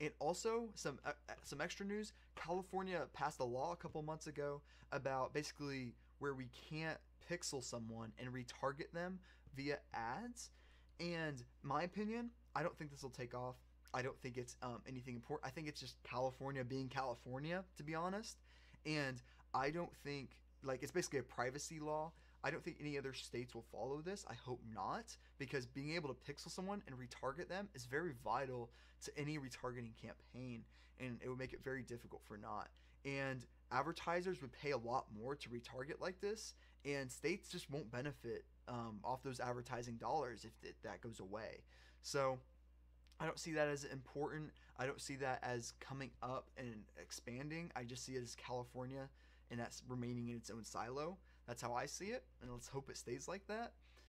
And also some uh, uh, some extra news: California passed a law a couple months ago about basically where we can't pixel someone and retarget them via ads. And my opinion, I don't think this will take off. I don't think it's um, anything important. I think it's just California being California, to be honest. And I don't think like it's basically a privacy law. I don't think any other states will follow this. I hope not, because being able to pixel someone and retarget them is very vital to any retargeting campaign, and it would make it very difficult for not. And advertisers would pay a lot more to retarget like this, and states just won't benefit um, off those advertising dollars if th- that goes away. So I don't see that as important. I don't see that as coming up and expanding. I just see it as California and that's remaining in its own silo. That's how I see it, and let's hope it stays like that.